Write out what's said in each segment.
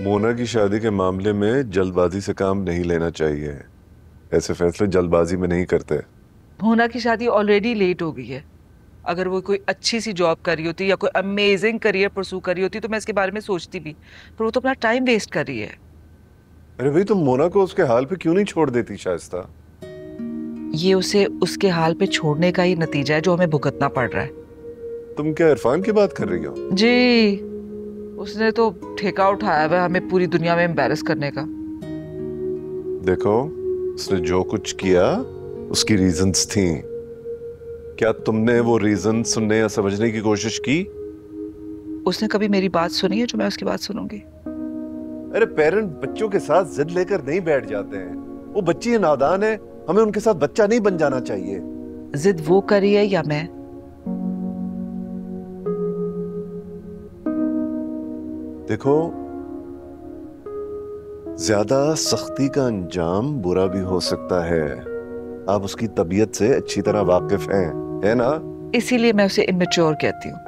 मोना की शादी के मामले में जल्दबाजी से काम नहीं लेना चाहिए। ऐसे फैसले जल्दबाजी में नहीं करते। मोना की शादी ऑलरेडी लेट हो गई है। अगर वो कोई अच्छी सी जॉब कर रही होती या कोई अमेजिंग करियर परसू कर रही होती तो मैं इसके बारे में सोचती भी। पर वो तो अपना टाइम वेस्ट कर रही है। अरे भाई तुम तो मोना को उसके हाल पे क्यों नहीं छोड़ देती शाइस्ता ये उसे उसके हाल पे छोड़ने का ही नतीजा है जो हमें भुगतना पड़ रहा है। तुम क्या इरफान की बात कर रही हो? जी। उसने तो ठेका उठाया हुआ है हमें पूरी दुनिया में एम्बेरस करने का। देखो उसने जो कुछ किया उसकी रीजंस थी। क्या तुमने वो रीजन सुनने या समझने की कोशिश की? उसने कभी मेरी बात सुनी है जो मैं उसकी बात सुनूँगी? अरे पेरेंट बच्चों के साथ जिद लेकर नहीं बैठ जाते हैं। वो बच्ची है नादान है हमें उनके साथ बच्चा नहीं बन जाना चाहिए। जिद वो करी है या मैं? देखो ज़्यादा सख्ती का अंजाम बुरा भी हो सकता है। आप उसकी तबीयत से अच्छी तरह वाकिफ हैं है ना? इसीलिए मैं उसे इमेच्योर कहती हूँ।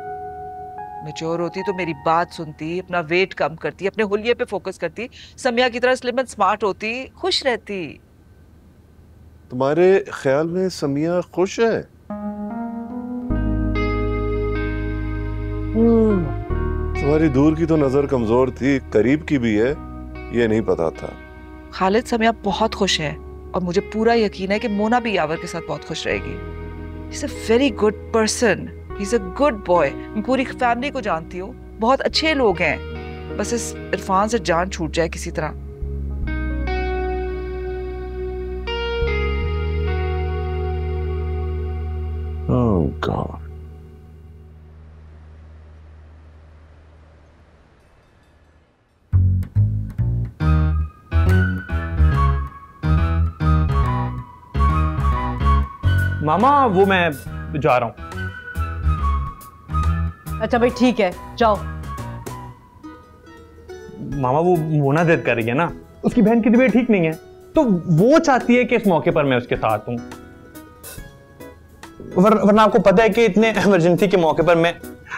मेच्योर होती तो मेरी बात सुनती अपना वेट कम करती अपने हुलिये पे फोकस करती समिया की तरह स्लिम एंड स्मार्ट होती खुश रहती। तुम्हारे ख्याल में समिया खुश है? तुम्हारी दूर की तो नज़र कमज़ोर थी करीब की भी है ये नहीं पता था। खालिद समिया बहुत खुश है और मुझे पूरा यकीन है कि मोना भी यावर के साथ बहुत खुश रहेगी। Is a very good person is a good boy मैं पूरी फैमिली को जानती हूँ। बहुत अच्छे लोग हैं। बस इस इरफान से जान छूट जाए किसी तरह। Oh God. मामा वो मैं जा रहा हूँ। अच्छा भाई ठीक है जाओ। मामा वो मोना जिद कर रही है ना? उसकी बहन की तबीयत ठीक नहीं है। तो वो चाहती है कि इस मौके पर मैं उसके साथ हूँ। वर, वरना आपको पता है कि इतने इमरजेंसी के मौके पर मैं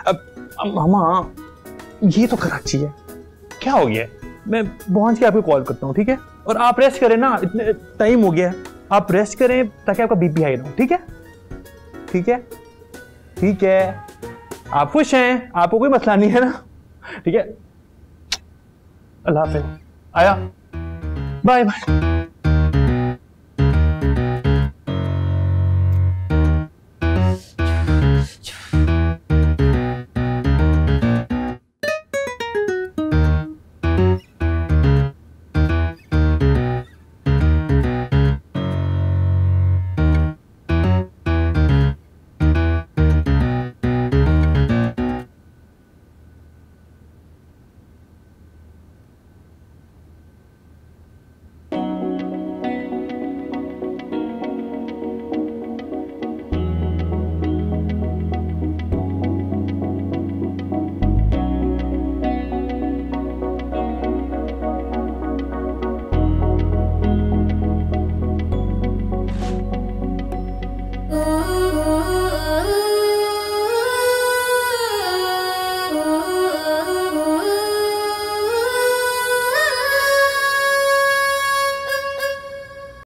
अब, अब मामा ये तो कराची है। क्या हो गया? मैं पहुँच के आपको कॉल करता हूँ ठीक है? और आप रेस्ट करें ना इतने टाइम हो गया है। आप रेस्ट करें ताकि आपका बीपी हाई ना हो ठीक है? ठीक है? ठीक है। आप खुश हैं, आपको कोई मसला नहीं है ना? ठीक है? अल्लाह हाफिज। आया। Bye bye